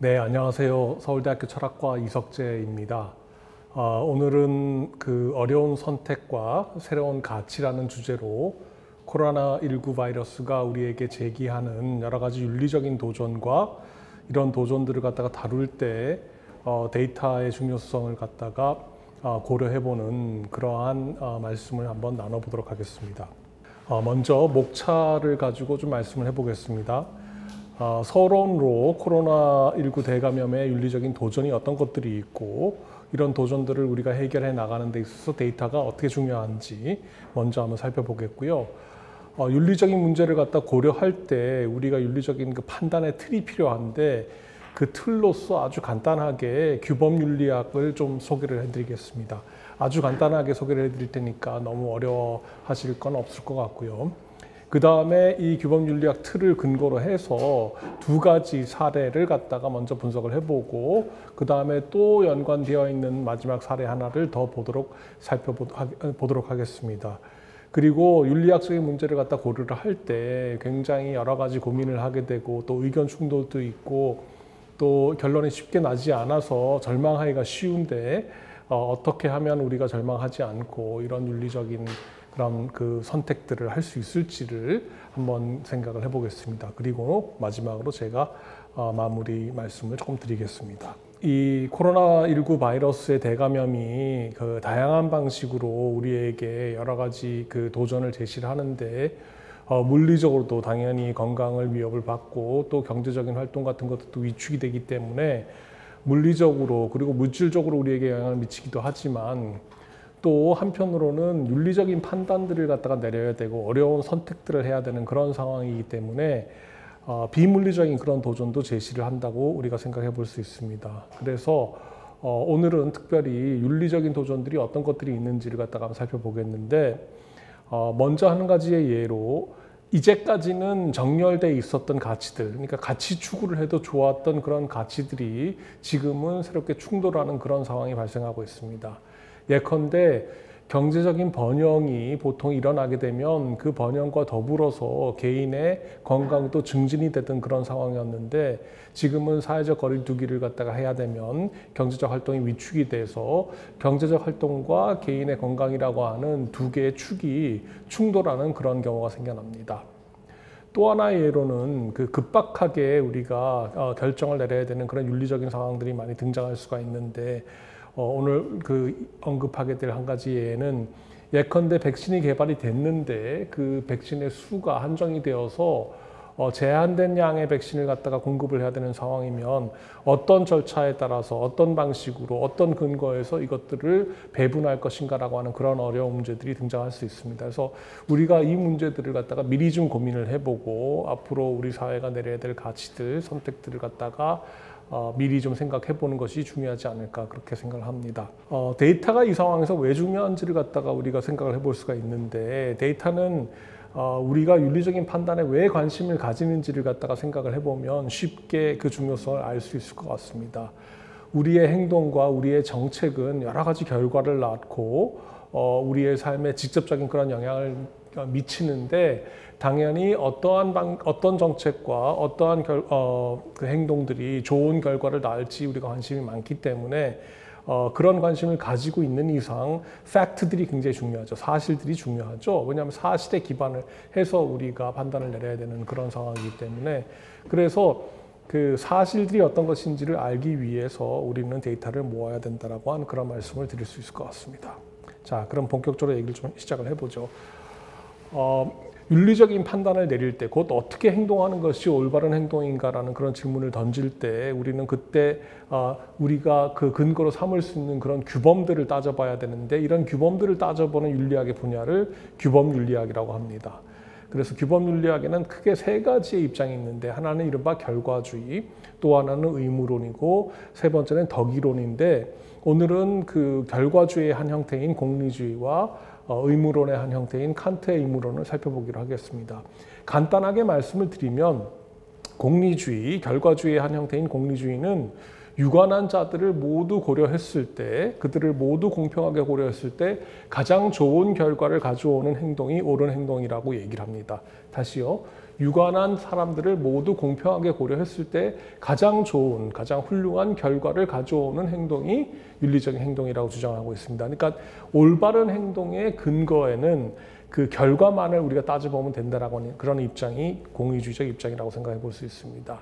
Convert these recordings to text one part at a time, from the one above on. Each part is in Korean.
네, 안녕하세요. 서울대학교 철학과 이석재입니다. 어, 오늘은 그 어려운 선택과 새로운 가치라는 주제로 코로나19 바이러스가 우리에게 제기하는 여러 가지 윤리적인 도전과 이런 도전들을 갖다가 다룰 때 어, 데이터의 중요성을 갖다가 어, 고려해보는 그러한 어, 말씀을 한번 나눠보도록 하겠습니다. 어, 먼저 목차를 가지고 좀 말씀을 해보겠습니다. 어, 서론으로 코로나19 대감염의 윤리적인 도전이 어떤 것들이 있고 이런 도전들을 우리가 해결해 나가는 데 있어서 데이터가 어떻게 중요한지 먼저 한번 살펴보겠고요. 어, 윤리적인 문제를 갖다 고려할 때 우리가 윤리적인 그 판단의 틀이 필요한데 그 틀로서 아주 간단하게 규범 윤리학을 좀 소개를 해드리겠습니다. 아주 간단하게 소개를 해드릴 테니까 너무 어려워하실 건 없을 것 같고요. 그 다음에 이 규범 윤리학 틀을 근거로 해서 두 가지 사례를 갖다가 먼저 분석을 해보고 그 다음에 또 연관되어 있는 마지막 사례 하나를 더 보도록 살펴보도록 하겠습니다. 그리고 윤리학적인 문제를 갖다 고려를 할 때 굉장히 여러 가지 고민을 하게 되고 또 의견 충돌도 있고 또 결론이 쉽게 나지 않아서 절망하기가 쉬운데 어, 어떻게 하면 우리가 절망하지 않고 이런 윤리적인 그런 그 선택들을 할 수 있을지를 한번 생각을 해보겠습니다. 그리고 마지막으로 제가 어, 마무리 말씀을 조금 드리겠습니다. 이 코로나19 바이러스의 대감염이 그 다양한 방식으로 우리에게 여러 가지 그 도전을 제시를 하는데 어, 물리적으로도 당연히 건강을 위협을 받고 또 경제적인 활동 같은 것도 위축이 되기 때문에 물리적으로 그리고 물질적으로 우리에게 영향을 미치기도 하지만 또 한편으로는 윤리적인 판단들을 갖다가 내려야 되고 어려운 선택들을 해야 되는 그런 상황이기 때문에 어, 비물리적인 그런 도전도 제시를 한다고 우리가 생각해 볼 수 있습니다. 그래서 어, 오늘은 특별히 윤리적인 도전들이 어떤 것들이 있는지를 갖다가 살펴보겠는데 어, 먼저 한 가지의 예로 이제까지는 정렬돼 있었던 가치들, 그러니까 가치 추구를 해도 좋았던 그런 가치들이 지금은 새롭게 충돌하는 그런 상황이 발생하고 있습니다. 예컨대 경제적인 번영이 보통 일어나게 되면 그 번영과 더불어서 개인의 건강도 증진이 되던 그런 상황이었는데 지금은 사회적 거리두기를 갖다가 해야 되면 경제적 활동이 위축이 돼서 경제적 활동과 개인의 건강이라고 하는 두 개의 축이 충돌하는 그런 경우가 생겨납니다. 또 하나의 예로는 그 급박하게 우리가 어, 결정을 내려야 되는 그런 윤리적인 상황들이 많이 등장할 수가 있는데 어, 오늘 그 언급하게 될 한 가지 예는 예컨대 백신이 개발이 됐는데 그 백신의 수가 한정이 되어서 어, 제한된 양의 백신을 갖다가 공급을 해야 되는 상황이면 어떤 절차에 따라서 어떤 방식으로 어떤 근거에서 이것들을 배분할 것인가라고 하는 그런 어려운 문제들이 등장할 수 있습니다. 그래서 우리가 이 문제들을 갖다가 미리 좀 고민을 해보고 앞으로 우리 사회가 내려야 될 가치들, 선택들을 갖다가 어, 미리 좀 생각해 보는 것이 중요하지 않을까 그렇게 생각을 합니다. 어, 데이터가 이 상황에서 왜 중요한지를 갖다가 우리가 생각을 해볼 수가 있는데 데이터는 어, 우리가 윤리적인 판단에 왜 관심을 가지는지를 갖다가 생각을 해보면 쉽게 그 중요성을 알 수 있을 것 같습니다. 우리의 행동과 우리의 정책은 여러 가지 결과를 낳고 어, 우리의 삶에 직접적인 그런 영향을 미치는데 당연히 어떠한 방, 어떤 정책과 어떠한 결, 어, 그 행동들이 좋은 결과를 낳을지 우리가 관심이 많기 때문에 어, 그런 관심을 가지고 있는 이상 팩트들이 굉장히 중요하죠. 사실들이 중요하죠. 왜냐하면 사실에 기반을 해서 우리가 판단을 내려야 되는 그런 상황이기 때문에 그래서 그 사실들이 어떤 것인지를 알기 위해서 우리는 데이터를 모아야 된다라고 하는 그런 말씀을 드릴 수 있을 것 같습니다. 자, 그럼 본격적으로 얘기를 좀 시작을 해보죠. 어, 윤리적인 판단을 내릴 때 곧 어떻게 행동하는 것이 올바른 행동인가라는 그런 질문을 던질 때 우리는 그때 어, 우리가 그 근거로 삼을 수 있는 그런 규범들을 따져봐야 되는데 이런 규범들을 따져보는 윤리학의 분야를 규범 윤리학이라고 합니다. 그래서 규범 윤리학에는 크게 세 가지의 입장이 있는데 하나는 이른바 결과주의, 또 하나는 의무론이고 세 번째는 덕이론인데 오늘은 그 결과주의의 한 형태인 공리주의와 어, 의무론의 한 형태인 칸트의 의무론을 살펴보기로 하겠습니다. 간단하게 말씀을 드리면 공리주의, 결과주의의 한 형태인 공리주의는 유관한 자들을 모두 고려했을 때, 그들을 모두 공평하게 고려했을 때 가장 좋은 결과를 가져오는 행동이 옳은 행동이라고 얘기를 합니다. 다시요. 유관한 사람들을 모두 공평하게 고려했을 때 가장 좋은, 가장 훌륭한 결과를 가져오는 행동이 윤리적인 행동이라고 주장하고 있습니다. 그러니까 올바른 행동의 근거에는 그 결과만을 우리가 따져보면 된다라고 하는 그런 입장이 공의주의적 입장이라고 생각해 볼 수 있습니다.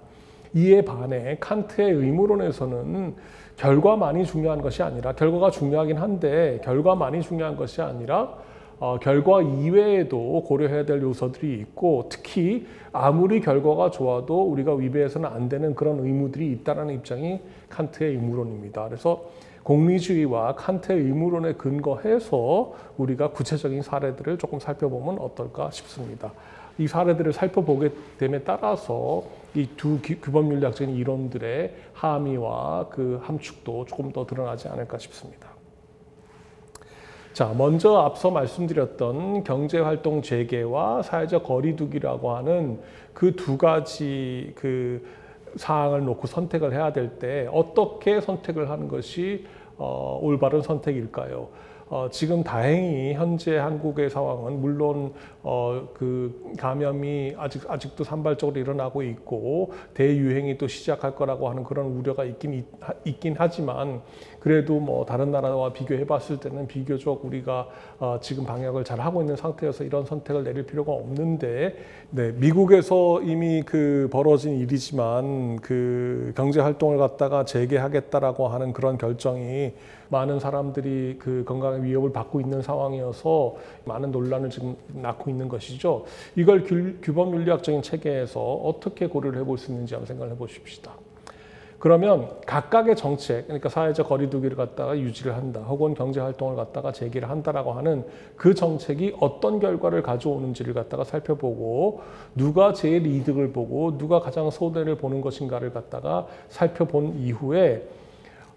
이에 반해 칸트의 의무론에서는 결과만이 중요한 것이 아니라 결과가 중요하긴 한데 결과만이 중요한 것이 아니라 어, 결과 이외에도 고려해야 될 요소들이 있고 특히 아무리 결과가 좋아도 우리가 위배해서는 안 되는 그런 의무들이 있다는 입장이 칸트의 의무론입니다. 그래서 공리주의와 칸트의 의무론에 근거해서 우리가 구체적인 사례들을 조금 살펴보면 어떨까 싶습니다. 이 사례들을 살펴보게 됨에 따라서 이 두 규범윤리학적인 이론들의 함의와 그 함축도 조금 더 드러나지 않을까 싶습니다. 자, 먼저 앞서 말씀드렸던 경제활동 재개와 사회적 거리두기라고 하는 그 두 가지 그 사항을 놓고 선택을 해야 될 때 어떻게 선택을 하는 것이 어, 올바른 선택일까요? 어, 지금 다행히 현재 한국의 상황은 물론 어, 그 감염이 아직 아직도 산발적으로 일어나고 있고 대유행이 또 시작할 거라고 하는 그런 우려가 있긴 있 긴 하지만 그래도 뭐 다른 나라와 비교해 봤을 때는 비교적 우리가 어, 지금 방역을 잘 하고 있는 상태여서 이런 선택을 내릴 필요가 없는데 네, 미국에서 이미 그 벌어진 일이지만 그 경제 활동을 갖다가 재개하겠다라고 하는 그런 결정이 많은 사람들이 그 건강의 위협을 받고 있는 상황이어서 많은 논란을 지금 낳고 있는 것이죠. 이걸 규범 윤리학적인 체계에서 어떻게 고려를 해볼 수 있는지 한번 생각을 해보십시다. 그러면 각각의 정책, 그러니까 사회적 거리두기를 갖다가 유지를 한다, 혹은 경제 활동을 갖다가 재개를 한다라고 하는 그 정책이 어떤 결과를 가져오는지를 갖다가 살펴보고 누가 제일 이득을 보고 누가 가장 손해를 보는 것인가를 갖다가 살펴본 이후에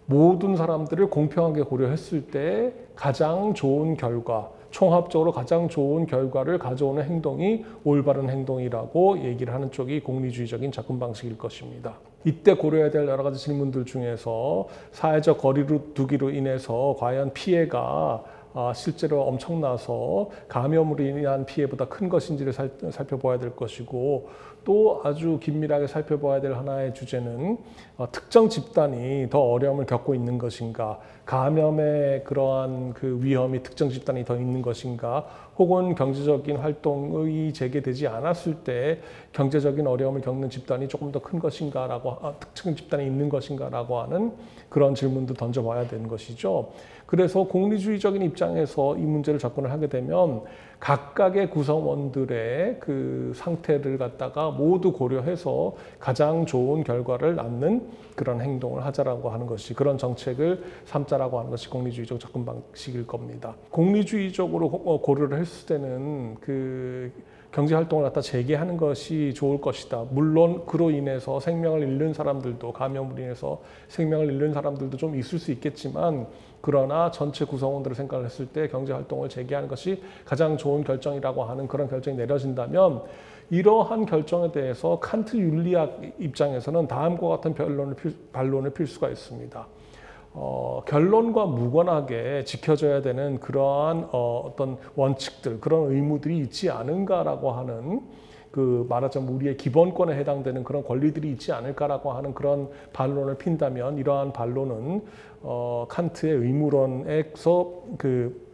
모든 사람들을 공평하게 고려했을 때 가장 좋은 결과, 총합적으로 가장 좋은 결과를 가져오는 행동이 올바른 행동이라고 얘기를 하는 쪽이 공리주의적인 접근 방식일 것입니다. 이때 고려해야 될 여러 가지 질문들 중에서 사회적 거리를 두기로 인해서 과연 피해가 아, 실제로 엄청나서 감염으로 인한 피해보다 큰 것인지를 살펴봐야 될 것이고 또 아주 긴밀하게 살펴봐야 될 하나의 주제는 어, 특정 집단이 더 어려움을 겪고 있는 것인가 감염의 그러한 그 위험이 특정 집단이 더 있는 것인가 혹은 경제적인 활동이 재개되지 않았을 때 경제적인 어려움을 겪는 집단이 조금 더 큰 것인가라고 아, 특정 집단이 있는 것인가라고 하는 그런 질문도 던져봐야 되는 것이죠. 그래서 공리주의적인 입장에서 이 문제를 접근을 하게 되면 각각의 구성원들의 그 상태를 갖다가 모두 고려해서 가장 좋은 결과를 낳는 그런 행동을 하자라고 하는 것이 그런 정책을 삼자라고 하는 것이 공리주의적 접근 방식일 겁니다. 공리주의적으로 어, 고려를 했을 때는 그 경제 활동을 갖다 재개하는 것이 좋을 것이다. 물론 그로 인해서 생명을 잃는 사람들도 감염으로 인해서 생명을 잃는 사람들도 좀 있을 수 있겠지만 그러나 전체 구성원들을 생각을 했을 때 경제 활동을 재개하는 것이 가장 좋은 결정이라고 하는 그런 결정이 내려진다면 이러한 결정에 대해서 칸트 윤리학 입장에서는 다음과 같은 변론을 필, 반론을 필 수가 있습니다. 어, 결론과 무관하게 지켜져야 되는 그러한 어, 어떤 원칙들, 그런 의무들이 있지 않은가라고 하는 그 말하자면 우리의 기본권에 해당되는 그런 권리들이 있지 않을까라고 하는 그런 반론을 핀다면 이러한 반론은 어, 칸트의 의무론에서 그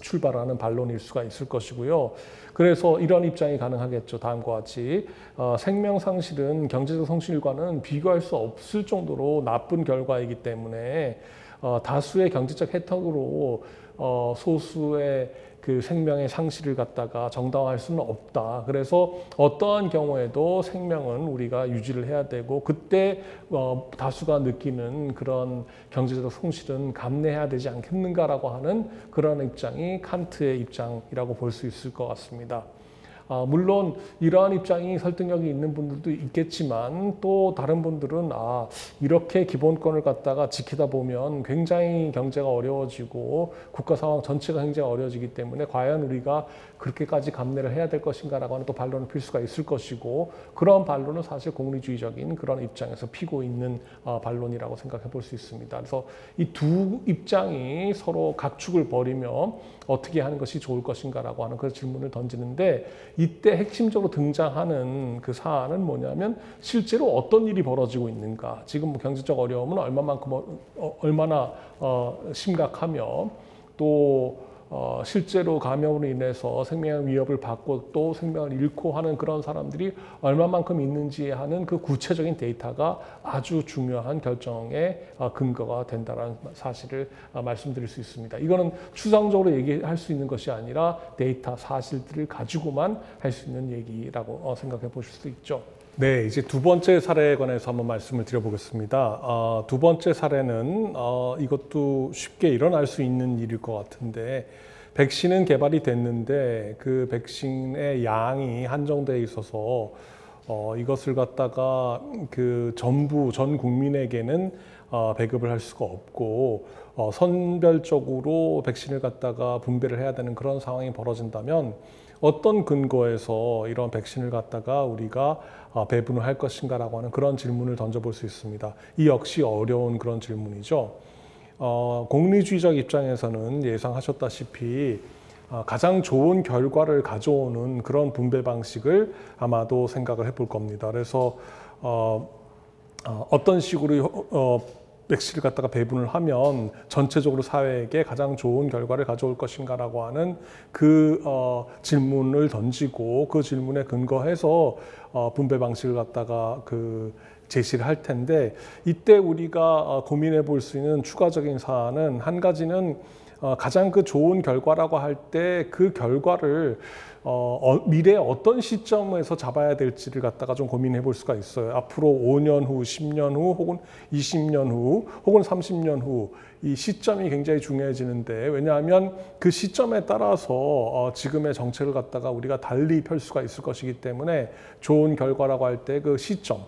출발하는 반론일 수가 있을 것이고요. 그래서 이런 입장이 가능하겠죠. 다음과 같이 어, 생명 상실은 경제적 성실과는 비교할 수 없을 정도로 나쁜 결과이기 때문에 어, 다수의 경제적 혜택으로 어, 소수의 그 생명의 상실을 갖다가 정당화할 수는 없다. 그래서 어떠한 경우에도 생명은 우리가 유지를 해야 되고 그때 어, 다수가 느끼는 그런 경제적 손실은 감내해야 되지 않겠는가라고 하는 그런 입장이 칸트의 입장이라고 볼 수 있을 것 같습니다. 아, 물론 이러한 입장이 설득력이 있는 분들도 있겠지만 또 다른 분들은 아 이렇게 기본권을 갖다가 지키다 보면 굉장히 경제가 어려워지고 국가 상황 전체가 굉장히 어려워지기 때문에 과연 우리가 그렇게까지 감내를 해야 될 것인가라고 하는 또 반론을 필 수가 있을 것이고 그런 반론은 사실 공리주의적인 그런 입장에서 피고 있는 어, 반론이라고 생각해 볼 수 있습니다. 그래서 이 두 입장이 서로 각축을 벌이며 어떻게 하는 것이 좋을 것인가라고 하는 그런 질문을 던지는데 이때 핵심적으로 등장하는 그 사안은 뭐냐면 실제로 어떤 일이 벌어지고 있는가 지금 뭐 경제적 어려움은 얼마만큼 어, 얼마나 어, 심각하며 또 어, 실제로 감염으로 인해서 생명 위협을 받고 또 생명을 잃고 하는 그런 사람들이 얼마만큼 있는지 하는 그 구체적인 데이터가 아주 중요한 결정의 어, 근거가 된다는 사실을 어, 말씀드릴 수 있습니다. 이거는 추상적으로 얘기할 수 있는 것이 아니라 데이터 사실들을 가지고만 할 수 있는 얘기라고 어, 생각해 보실 수 있죠. 네, 이제 두 번째 사례에 관해서 한번 말씀을 드려보겠습니다. 어, 두 번째 사례는 어, 이것도 쉽게 일어날 수 있는 일일 것 같은데 백신은 개발이 됐는데 그 백신의 양이 한정돼 있어서 어, 이것을 갖다가 그 전부 전 국민에게는 어, 배급을 할 수가 없고 어, 선별적으로 백신을 갖다가 분배를 해야 되는 그런 상황이 벌어진다면 어떤 근거에서 이런 백신을 갖다가 우리가 어, 배분을 할 것인가라고 하는 그런 질문을 던져볼 수 있습니다. 이 역시 어려운 그런 질문이죠. 어, 공리주의적 입장에서는 예상하셨다시피 어, 가장 좋은 결과를 가져오는 그런 분배 방식을 아마도 생각을 해볼 겁니다. 그래서 어, 어, 어떤 식으로 어, 백신을 갖다가 배분을 하면 전체적으로 사회에게 가장 좋은 결과를 가져올 것인가라고 하는 그 어, 질문을 던지고 그 질문에 근거해서 어, 분배 방식을 갖다가 그 제시를 할 텐데 이때 우리가 어, 고민해 볼 수 있는 추가적인 사안은 한 가지는 어, 가장 그 좋은 결과라고 할 때 그 결과를 어, 어, 미래에 어떤 시점에서 잡아야 될지를 갖다가 좀 고민해 볼 수가 있어요. 앞으로 5년 후, 10년 후, 혹은 20년 후, 혹은 30년 후 이 시점이 굉장히 중요해지는데 왜냐하면 그 시점에 따라서 어, 지금의 정책을 갖다가 우리가 달리 펼 수가 있을 것이기 때문에 좋은 결과라고 할 때 그 시점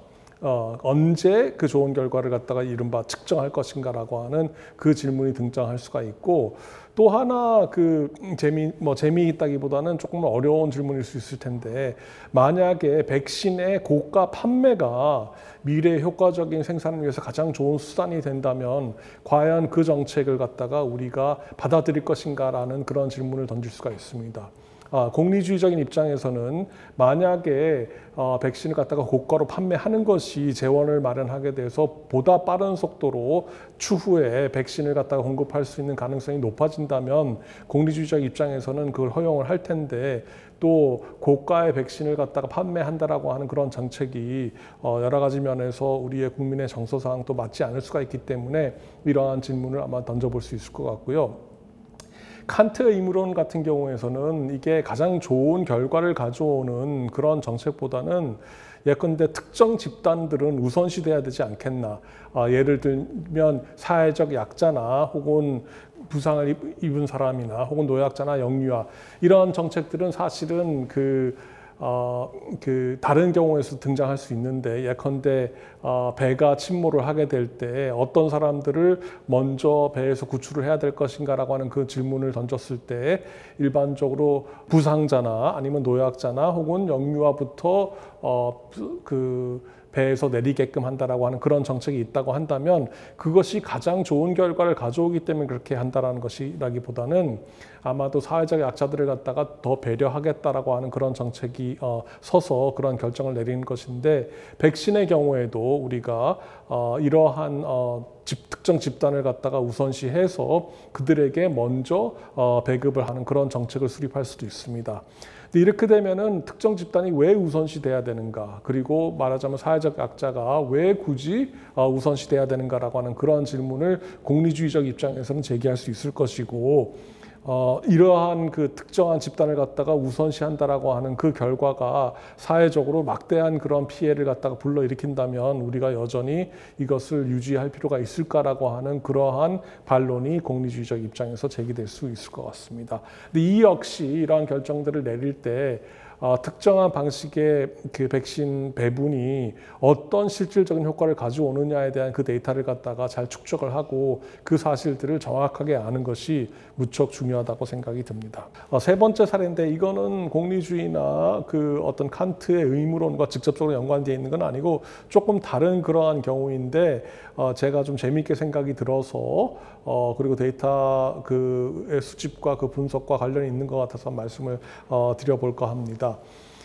어, 언제 그 좋은 결과를 갖다가 이른바 측정할 것인가라고 하는 그 질문이 등장할 수가 있고 또 하나 그 재미 뭐 재미있다기보다는 조금 어려운 질문일 수 있을 텐데 만약에 백신의 고가 판매가 미래 효과적인 생산을 위해서 가장 좋은 수단이 된다면 과연 그 정책을 갖다가 우리가 받아들일 것인가라는 그런 질문을 던질 수가 있습니다. 아, 공리주의적인 입장에서는 만약에 어, 백신을 갖다가 고가로 판매하는 것이 재원을 마련하게 돼서 보다 빠른 속도로 추후에 백신을 갖다가 공급할 수 있는 가능성이 높아진다면 공리주의적 입장에서는 그걸 허용을 할 텐데 또 고가의 백신을 갖다가 판매한다라고 하는 그런 정책이 어, 여러 가지 면에서 우리의 국민의 정서상 또 맞지 않을 수가 있기 때문에 이러한 질문을 아마 던져볼 수 있을 것 같고요. 칸트의 임무론 같은 경우에서는 이게 가장 좋은 결과를 가져오는 그런 정책보다는 예컨대 특정 집단들은 우선시돼야 되지 않겠나. 아, 예를 들면 사회적 약자나 혹은 부상을 입은 사람이나 혹은 노약자나 영유아 이런 정책들은 사실은 그 어, 그 다른 경우에서 등장할 수 있는데 예컨대 어, 배가 침몰을 하게 될 때 어떤 사람들을 먼저 배에서 구출을 해야 될 것인가라고 하는 그 질문을 던졌을 때 일반적으로 부상자나 아니면 노약자나 혹은 영유아부터 어, 그 배에서 내리게끔 한다라고 하는 그런 정책이 있다고 한다면 그것이 가장 좋은 결과를 가져오기 때문에 그렇게 한다라는 것이라기보다는 아마도 사회적 약자들을 갖다가 더 배려하겠다라고 하는 그런 정책이 어, 서서 그런 결정을 내리는 것인데 백신의 경우에도 우리가 어, 이러한 어, 집, 특정 집단을 갖다가 우선시해서 그들에게 먼저 어, 배급을 하는 그런 정책을 수립할 수도 있습니다. 이렇게 되면은 특정 집단이 왜 우선시 돼야 되는가? 그리고 말하자면 사회적 약자가 왜 굳이 어, 우선시 돼야 되는가라고 하는 그런 질문을 공리주의적 입장에서는 제기할 수 있을 것이고 어, 이러한 그 특정한 집단을 갖다가 우선시한다라고 하는 그 결과가 사회적으로 막대한 그런 피해를 갖다가 불러일으킨다면 우리가 여전히 이것을 유지할 필요가 있을까라고 하는 그러한 반론이 공리주의적 입장에서 제기될 수 있을 것 같습니다. 근데 이 역시 이러한 결정들을 내릴 때 어, 특정한 방식의 그 백신 배분이 어떤 실질적인 효과를 가져오느냐에 대한 그 데이터를 갖다가 잘 축적을 하고 그 사실들을 정확하게 아는 것이 무척 중요하다고 생각이 듭니다. 어, 세 번째 사례인데 이거는 공리주의나 그 어떤 칸트의 의무론과 직접적으로 연관되어 있는 건 아니고 조금 다른 그러한 경우인데 어, 제가 좀 재미있게 생각이 들어서 어, 그리고 데이터 그 수집과 그 분석과 관련이 있는 것 같아서 말씀을 어, 드려볼까 합니다.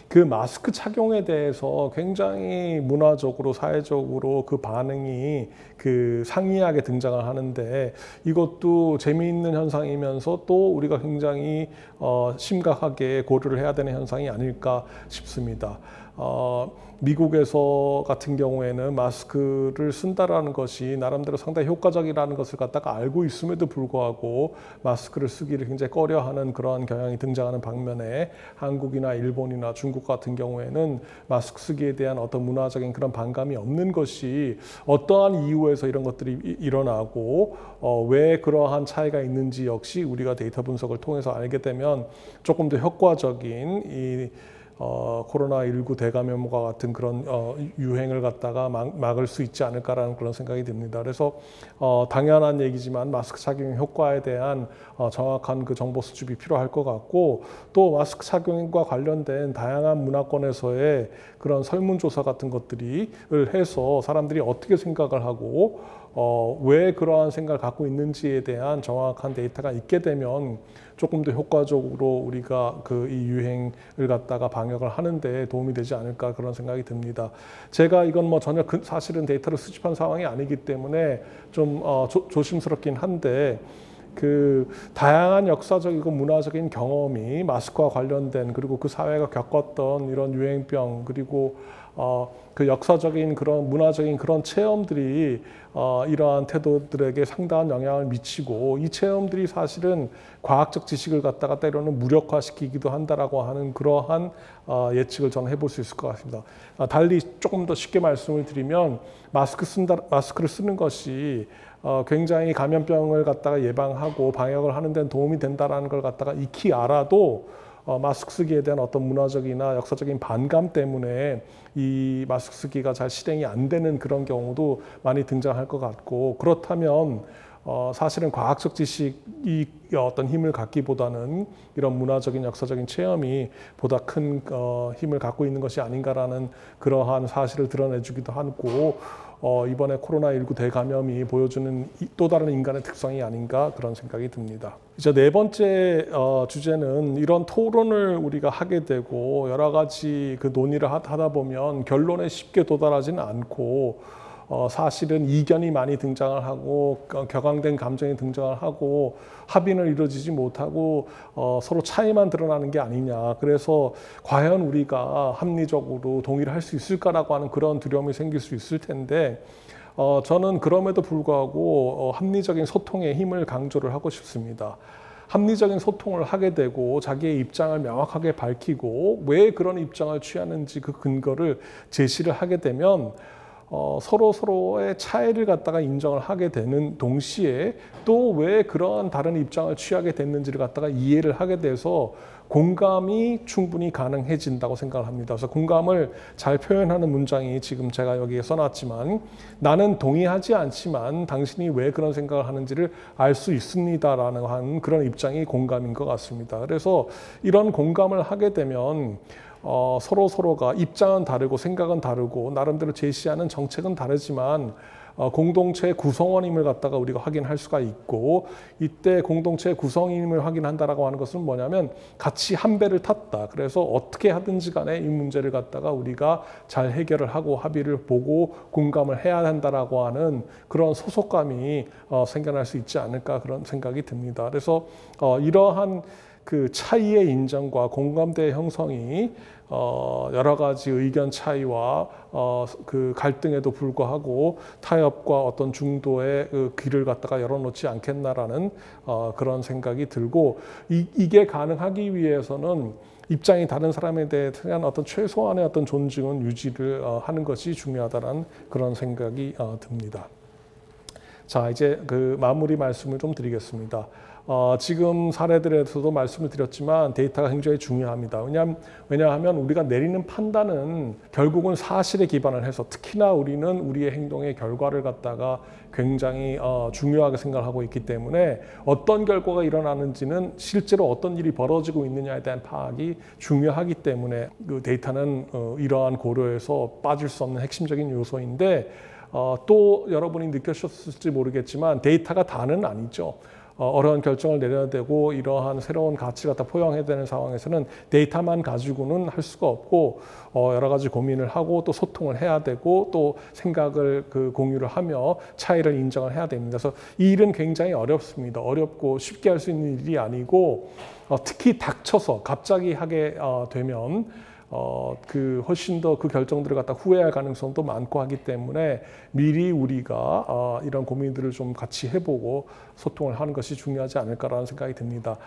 그 마스크 착용에 대해서 굉장히 문화적으로 사회적으로 그 반응이 그 상이하게 등장을 하는데 이것도 재미있는 현상이면서 또 우리가 굉장히 어, 심각하게 고려를 해야 되는 현상이 아닐까 싶습니다. 어, 미국에서 같은 경우에는 마스크를 쓴다라는 것이 나름대로 상당히 효과적이라는 것을 갖다가 알고 있음에도 불구하고 마스크를 쓰기를 굉장히 꺼려하는 그러한 경향이 등장하는 방면에 한국이나 일본이나 중국 같은 경우에는 마스크 쓰기에 대한 어떤 문화적인 그런 반감이 없는 것이 어떠한 이유에서 이런 것들이 일어나고 어, 왜 그러한 차이가 있는지 역시 우리가 데이터 분석을 통해서 알게 되면 조금 더 효과적인 이 어, 코로나19 대감염과 같은 그런 어, 유행을 갖다가 막, 막을 수 있지 않을까라는 그런 생각이 듭니다. 그래서 어, 당연한 얘기지만 마스크 착용 효과에 대한 어, 정확한 그 정보 수집이 필요할 것 같고 또 마스크 착용과 관련된 다양한 문화권에서의 그런 설문조사 같은 것들이 해서 사람들이 어떻게 생각을 하고 어, 왜 그러한 생각을 갖고 있는지에 대한 정확한 데이터가 있게 되면 조금 더 효과적으로 우리가 그 이 유행을 갖다가 방역을 하는데 도움이 되지 않을까 그런 생각이 듭니다. 제가 이건 뭐 전혀 그 사실은 데이터를 수집한 상황이 아니기 때문에 좀 어, 조, 조심스럽긴 한데 그 다양한 역사적이고 문화적인 경험이 마스크와 관련된 그리고 그 사회가 겪었던 이런 유행병 그리고 어, 그 역사적인 그런 문화적인 그런 체험들이 어, 이러한 태도들에게 상당한 영향을 미치고 이 체험들이 사실은 과학적 지식을 갖다가 때로는 무력화시키기도 한다라고 하는 그러한 어, 예측을 저는 해볼 수 있을 것 같습니다. 어, 달리 조금 더 쉽게 말씀을 드리면 마스크 쓴다 마스크를 쓰는 것이 어, 굉장히 감염병을 갖다가 예방하고 방역을 하는 데는 도움이 된다라는 걸 갖다가 익히 알아도 어, 마스크 쓰기에 대한 어떤 문화적이나 역사적인 반감 때문에 이 마스크 쓰기가 잘 실행이 안 되는 그런 경우도 많이 등장할 것 같고 그렇다면 어, 사실은 과학적 지식이 어떤 힘을 갖기보다는 이런 문화적인 역사적인 체험이 보다 큰 어, 힘을 갖고 있는 것이 아닌가라는 그러한 사실을 드러내주기도 하고 어, 이번에 코로나19 대감염이 보여주는 또 다른 인간의 특성이 아닌가 그런 생각이 듭니다. 이제 네 번째 어, 주제는 이런 토론을 우리가 하게 되고 여러 가지 그 논의를 하다 보면 결론에 쉽게 도달하지는 않고 어, 사실은 이견이 많이 등장을 하고 격앙된 감정이 등장을 하고 합의는 이루어지지 못하고 어, 서로 차이만 드러나는 게 아니냐. 그래서 과연 우리가 합리적으로 동의를 할 수 있을까라고 하는 그런 두려움이 생길 수 있을 텐데 어, 저는 그럼에도 불구하고 어, 합리적인 소통의 힘을 강조를 하고 싶습니다. 합리적인 소통을 하게 되고 자기의 입장을 명확하게 밝히고 왜 그런 입장을 취하는지 그 근거를 제시를 하게 되면 어, 서로 서로의 차이를 갖다가 인정을 하게 되는 동시에 또 왜 그러한 다른 입장을 취하게 됐는지를 갖다가 이해를 하게 돼서 공감이 충분히 가능해진다고 생각을 합니다. 그래서 공감을 잘 표현하는 문장이 지금 제가 여기에 써놨지만 나는 동의하지 않지만 당신이 왜 그런 생각을 하는지를 알 수 있습니다라는 그런 입장이 공감인 것 같습니다. 그래서 이런 공감을 하게 되면 어, 서로 서로가 입장은 다르고 생각은 다르고 나름대로 제시하는 정책은 다르지만 어, 공동체의 구성원임을 갖다가 우리가 확인할 수가 있고 이때 공동체의 구성임을 확인한다라고 하는 것은 뭐냐면 같이 한 배를 탔다. 그래서 어떻게 하든지 간에 이 문제를 갖다가 우리가 잘 해결을 하고 합의를 보고 공감을 해야 한다라고 하는 그런 소속감이 어, 생겨날 수 있지 않을까 그런 생각이 듭니다. 그래서 어, 이러한 그 차이의 인정과 공감대 형성이 어, 여러 가지 의견 차이와 어, 그 갈등에도 불구하고 타협과 어떤 중도의 그 길을 갖다가 열어놓지 않겠나라는 어, 그런 생각이 들고 이, 이게 가능하기 위해서는 입장이 다른 사람에 대한 어떤 최소한의 어떤 존중은 유지를 어, 하는 것이 중요하다는 그런 생각이 어, 듭니다. 자, 이제 그 마무리 말씀을 좀 드리겠습니다. 어, 지금 사례들에서도 말씀을 드렸지만 데이터가 굉장히 중요합니다. 왜냐하면, 왜냐하면 우리가 내리는 판단은 결국은 사실에 기반을 해서 특히나 우리는 우리의 행동의 결과를 갖다가 굉장히 어, 중요하게 생각하고 있기 때문에 어떤 결과가 일어나는지는 실제로 어떤 일이 벌어지고 있느냐에 대한 파악이 중요하기 때문에 그 데이터는 어, 이러한 고려에서 빠질 수 없는 핵심적인 요소인데 어, 또 여러분이 느끼셨을지 모르겠지만 데이터가 다는 아니죠. 어, 어려운 결정을 내려야 되고 이러한 새로운 가치를 갖다 포용해야 되는 상황에서는 데이터만 가지고는 할 수가 없고 어, 여러 가지 고민을 하고 또 소통을 해야 되고 또 생각을 그 공유를 하며 차이를 인정을 해야 됩니다. 그래서 이 일은 굉장히 어렵습니다. 어렵고 쉽게 할 수 있는 일이 아니고 어, 특히 닥쳐서 갑자기 하게 어, 되면 어, 그 훨씬 더 그 결정들을 갖다 후회할 가능성도 많고 하기 때문에 미리 우리가 어, 이런 고민들을 좀 같이 해보고 소통을 하는 것이 중요하지 않을까라는 생각이 듭니다.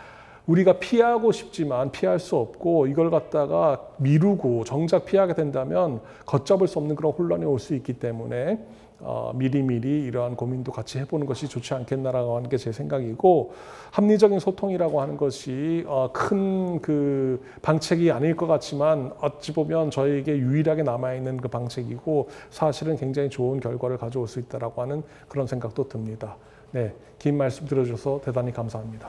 우리가 피하고 싶지만 피할 수 없고 이걸 갖다가 미루고 정작 피하게 된다면 걷잡을 수 없는 그런 혼란이 올 수 있기 때문에 어, 미리미리 이러한 고민도 같이 해보는 것이 좋지 않겠나라고 하는 게 제 생각이고 합리적인 소통이라고 하는 것이 어, 큰그 방책이 아닐 것 같지만 어찌 보면 저에게 유일하게 남아있는 그 방책이고 사실은 굉장히 좋은 결과를 가져올 수 있다라고 하는 그런 생각도 듭니다. 네, 긴 말씀 들어주셔서 대단히 감사합니다.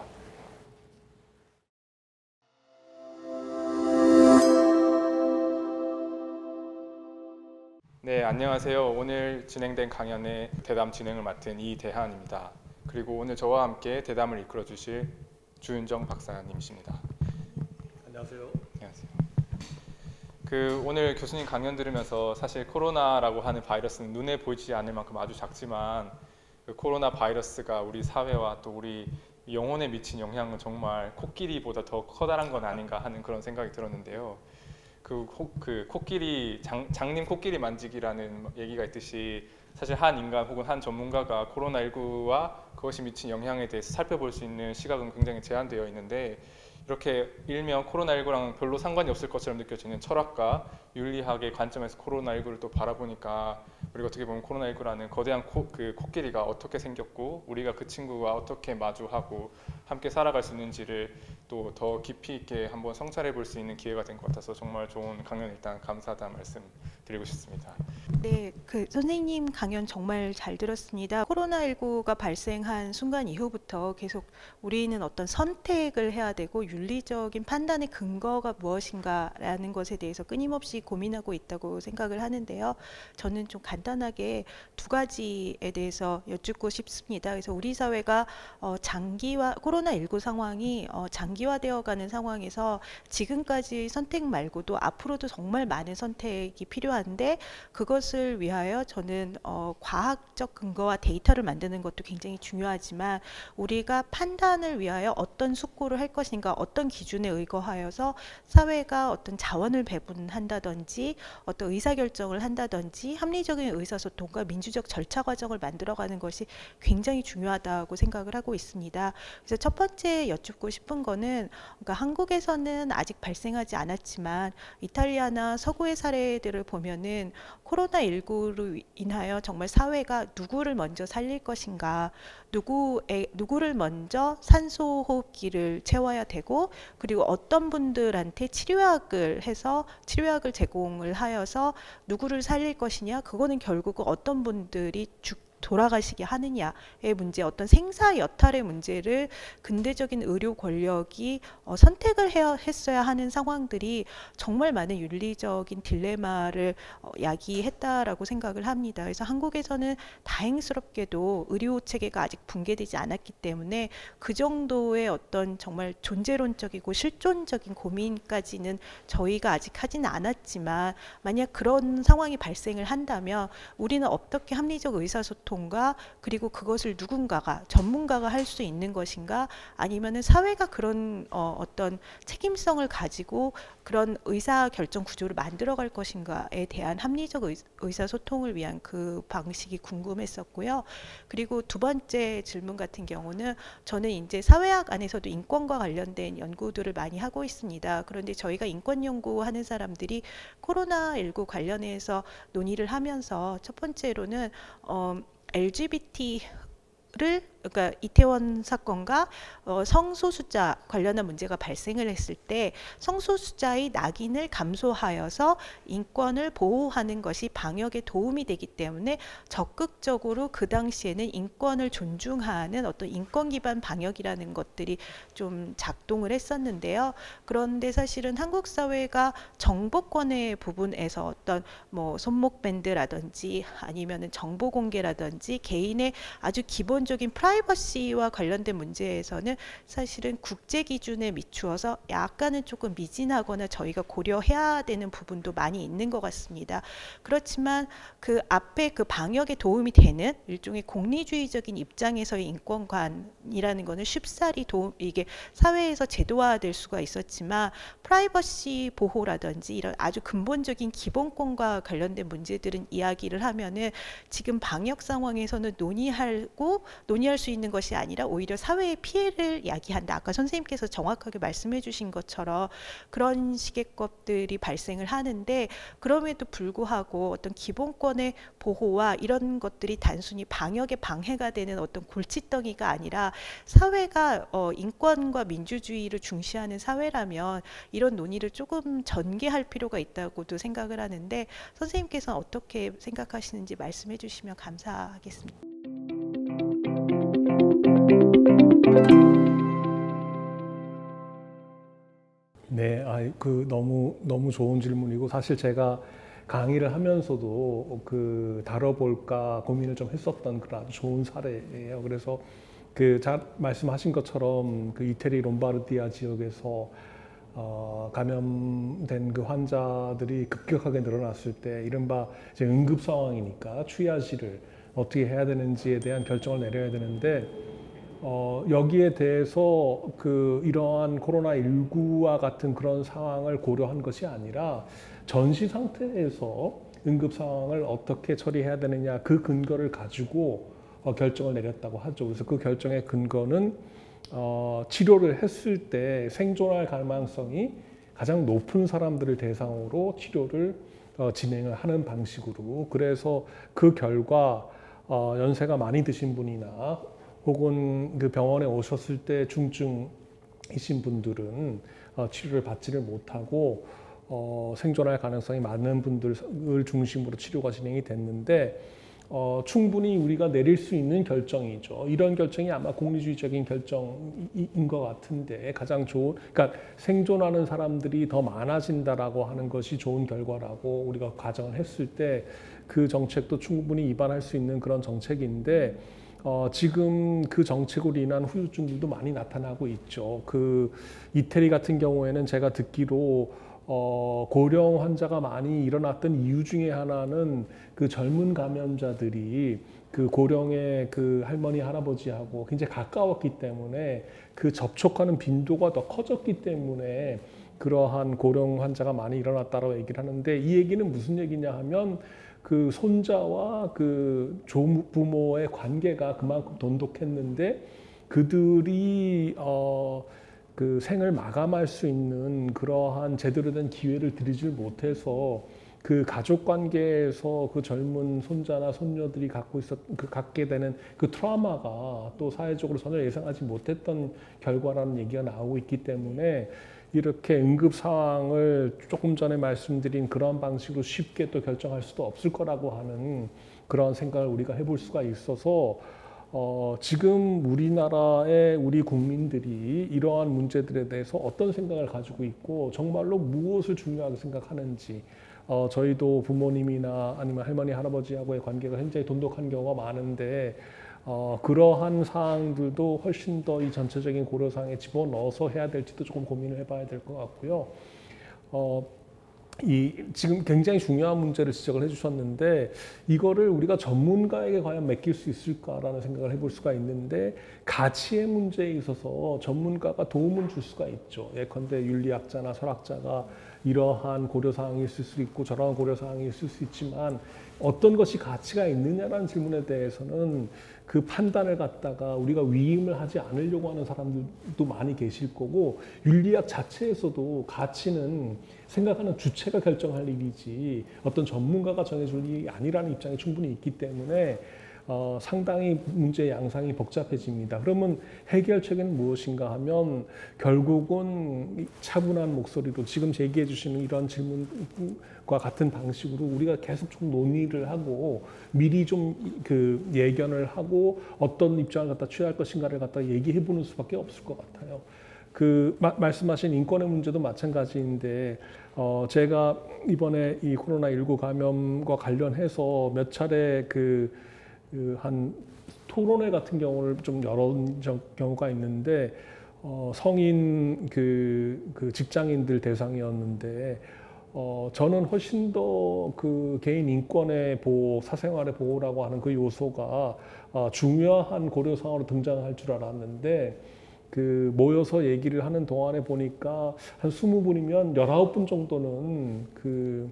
네, 안녕하세요. 오늘 진행된 강연의 대담 진행을 맡은 이대한입니다. 그리고 오늘 저와 함께 대담을 이끌어 주실 주윤정 박사님이십니다. 안녕하세요. 안녕하세요. 그 오늘 교수님 강연 들으면서 사실 코로나라고 하는 바이러스는 눈에 보이지 않을 만큼 아주 작지만 그 코로나 바이러스가 우리 사회와 또 우리 영혼에 미친 영향은 정말 코끼리보다 더 커다란 건 아닌가 하는 그런 생각이 들었는데요. 그, 코, 그 코끼리 장, 장님 코끼리 만지기라는 얘기가 있듯이 사실 한 인간 혹은 한 전문가가 코로나19와 그것이 미친 영향에 대해서 살펴볼 수 있는 시각은 굉장히 제한되어 있는데 이렇게 일명 코로나19랑 별로 상관이 없을 것처럼 느껴지는 철학과 윤리학의 관점에서 코로나19를 또 바라보니까 우리가 어떻게 보면 코로나19라는 거대한 코, 그 코끼리가 어떻게 생겼고 우리가 그 친구와 어떻게 마주하고 함께 살아갈 수 있는지를 또 더 깊이 있게 한번 성찰해 볼 수 있는 기회가 된 것 같아서 정말 좋은 강연 일단 감사하다는 말씀 드리고 싶습니다. 네, 그 선생님 강연 정말 잘 들었습니다. 코로나19가 발생한 순간 이후부터 계속 우리는 어떤 선택을 해야 되고 윤리적인 판단의 근거가 무엇인가라는 것에 대해서 끊임없이 고민하고 있다고 생각을 하는데요. 저는 좀 간단하게 두 가지에 대해서 여쭙고 싶습니다. 그래서 우리 사회가 어, 장기화 코로나19 상황이 어, 장기화되어가는 상황에서 지금까지 선택 말고도 앞으로도 정말 많은 선택이 필요한데 그것을 위하여 저는 어, 과학적 근거와 데이터를 만드는 것도 굉장히 중요하지만 우리가 판단을 위하여 어떤 숙고를 할 것인가 어떤 기준에 의거하여서 사회가 어떤 자원을 배분한다든지 어떤 의사결정을 한다든지 합리적인 의사소통과 민주적 절차 과정을 만들어가는 것이 굉장히 중요하다고 생각을 하고 있습니다. 그래서 첫 번째 여쭙고 싶은 거는 그러니까 한국에서는 아직 발생하지 않았지만 이탈리아나 서구의 사례들을 보면은 코로나19로 인하여 정말 사회가 누구를 먼저 살릴 것인가 누구에, 누구를 먼저 산소호흡기를 채워야 되고 그리고 어떤 분들한테 치료약을 해서 치료약을 제공을 하여서 누구를 살릴 것이냐 그거는 결국은 어떤 분들이 죽 돌아가시게 하느냐의 문제, 어떤 생사 여탈의 문제를 근대적인 의료 권력이 어, 선택을 해야 했어야 하는 상황들이 정말 많은 윤리적인 딜레마를 어, 야기했다라고 생각을 합니다. 그래서 한국에서는 다행스럽게도 의료 체계가 아직 붕괴되지 않았기 때문에 그 정도의 어떤 정말 존재론적이고 실존적인 고민까지는 저희가 아직 하지는 않았지만 만약 그런 상황이 발생을 한다면 우리는 어떻게 합리적 의사소통 소통과 그리고 그것을 누군가가 전문가가 할 수 있는 것인가 아니면은 사회가 그런 어, 어떤 책임성을 가지고 그런 의사 결정 구조를 만들어 갈 것인가에 대한 합리적 의사 소통을 위한 그 방식이 궁금했었고요. 그리고 두 번째 질문 같은 경우는 저는 이제 사회학 안에서도 인권과 관련된 연구들을 많이 하고 있습니다. 그런데 저희가 인권 연구하는 사람들이 코로나 19 관련해서 논의를 하면서 첫 번째로는 어, LGBT 그러니까 이태원 사건과 어, 성소수자 관련한 문제가 발생을 했을 때 성소수자의 낙인을 감소하여서 인권을 보호하는 것이 방역에 도움이 되기 때문에 적극적으로 그 당시에는 인권을 존중하는 어떤 인권 기반 방역이라는 것들이 좀 작동을 했었는데요. 그런데 사실은 한국 사회가 정보권의 부분에서 어떤 뭐 손목 밴드라든지 아니면은 정보 공개라든지 개인의 아주 기본적인 프라 이버시와 관련된 문제에서는 사실은 국제 기준에 미추어서 약간은 조금 미진하거나 저희가 고려해야 되는 부분도 많이 있는 것 같습니다. 그렇지만 그 앞에 그 방역에 도움이 되는 일종의 공리주의적인 입장에서의 인권관이라는 것은 쉽사리 도움 이게 사회에서 제도화될 수가 있었지만 프라이버시 보호라든지 이런 아주 근본적인 기본권과 관련된 문제들은 이야기를 하면은 지금 방역 상황에서는 논의하고 논의할 수 있는 것이 아니라 오히려 사회의 피해를 야기한다. 아까 선생님께서 정확하게 말씀해 주신 것처럼 그런 식의 것들이 발생을 하는데 그럼에도 불구하고 어떤 기본권의 보호와 이런 것들이 단순히 방역에 방해가 되는 어떤 골칫덩이가 아니라 사회가 어, 인권과 민주주의를 중시하는 사회라면 이런 논의를 조금 전개할 필요가 있다고도 생각을 하는데 선생님께서는 어떻게 생각하시는지 말씀해 주시면 감사하겠습니다. 아, 그 너무 너무 좋은 질문이고 사실 제가 강의를 하면서도 그 다뤄볼까 고민을 좀 했었던 그런 아주 좋은 사례예요. 그래서 그 잘 말씀하신 것처럼 그 이태리 롬바르디아 지역에서 어, 감염된 그 환자들이 급격하게 늘어났을 때 이른바 이제 응급 상황이니까 추야지를 어떻게 해야 되는지에 대한 결정을 내려야 되는데 어, 여기에 대해서 그 이러한 코로나 19와 같은 그런 상황을 고려한 것이 아니라 전시 상태에서 응급 상황을 어떻게 처리해야 되느냐 그 근거를 가지고 어, 결정을 내렸다고 하죠. 그래서 그 결정의 근거는 어, 치료를 했을 때 생존할 가능성이 가장 높은 사람들을 대상으로 치료를 어, 진행을 하는 방식으로 그래서 그 결과 어, 연세가 많이 드신 분이나 혹은 그 병원에 오셨을 때 중증이신 분들은 어, 치료를 받지를 못하고 어, 생존할 가능성이 많은 분들을 중심으로 치료가 진행이 됐는데 어, 충분히 우리가 내릴 수 있는 결정이죠. 이런 결정이 아마 공리주의적인 결정인 것 같은데 가장 좋은, 그러니까 생존하는 사람들이 더 많아진다라고 하는 것이 좋은 결과라고 우리가 가정을 했을 때 그 정책도 충분히 입안할 수 있는 그런 정책인데 어, 지금 그 정책으로 인한 후유증들도 많이 나타나고 있죠. 그 이태리 같은 경우에는 제가 듣기로 어, 고령 환자가 많이 일어났던 이유 중에 하나는 그 젊은 감염자들이 그 고령의 그 할머니 할아버지하고 굉장히 가까웠기 때문에 그 접촉하는 빈도가 더 커졌기 때문에 그러한 고령 환자가 많이 일어났다고 얘기를 하는데 이 얘기는 무슨 얘기냐 하면 그 손자와 그 조부모의 관계가 그만큼 돈독했는데 그들이 어, 그 생을 마감할 수 있는 그러한 제대로 된 기회를 드리질 못해서 그 가족 관계에서 그 젊은 손자나 손녀들이 갖고 있었 그 갖게 되는 그 트라우마가 또 사회적으로 전혀 예상하지 못했던 결과라는 얘기가 나오고 있기 때문에 이렇게 응급 상황을 조금 전에 말씀드린 그런 방식으로 쉽게 또 결정할 수도 없을 거라고 하는 그런 생각을 우리가 해볼 수가 있어서 어, 지금 우리나라의 우리 국민들이 이러한 문제들에 대해서 어떤 생각을 가지고 있고 정말로 무엇을 중요하게 생각하는지 어, 저희도 부모님이나 아니면 할머니 할아버지하고의 관계가 굉장히 돈독한 경우가 많은데 어, 그러한 사항들도 훨씬 더 이 전체적인 고려사항에 집어넣어서 해야 될지도 조금 고민을 해봐야 될 것 같고요. 어, 이 지금 굉장히 중요한 문제를 지적을 해주셨는데 이거를 우리가 전문가에게 과연 맡길 수 있을까라는 생각을 해볼 수가 있는데 가치의 문제에 있어서 전문가가 도움을 줄 수가 있죠. 예컨대 윤리학자나 철학자가 이러한 고려사항이 있을 수 있고 저러한 고려사항이 있을 수 있지만 어떤 것이 가치가 있느냐라는 질문에 대해서는 그 판단을 갖다가 우리가 위임을 하지 않으려고 하는 사람들도 많이 계실 거고 윤리학 자체에서도 가치는 생각하는 주체가 결정할 일이지 어떤 전문가가 정해줄 일이 아니라는 입장이 충분히 있기 때문에 어, 상당히 문제 양상이 복잡해집니다. 그러면 해결책은 무엇인가 하면 결국은 차분한 목소리로 지금 제기해 주시는 이런 질문 과 같은 방식으로 우리가 계속 좀 논의를 하고 미리 좀 그 예견을 하고 어떤 입장을 갖다 취할 것인가를 갖다 얘기해 보는 수밖에 없을 것 같아요. 그 마, 말씀하신 인권의 문제도 마찬가지인데 어, 제가 이번에 이 코로나 19 감염과 관련해서 몇 차례 그, 그한 토론회 같은 경우를 좀 열은 경우가 있는데 어, 성인 그, 그 직장인들 대상이었는데 어, 저는 훨씬 더 그 개인 인권의 보호, 사생활의 보호라고 하는 그 요소가 어, 중요한 고려사항으로 등장할 줄 알았는데 그 모여서 얘기를 하는 동안에 보니까 한 스무 분이면 열아홉 분 정도는 그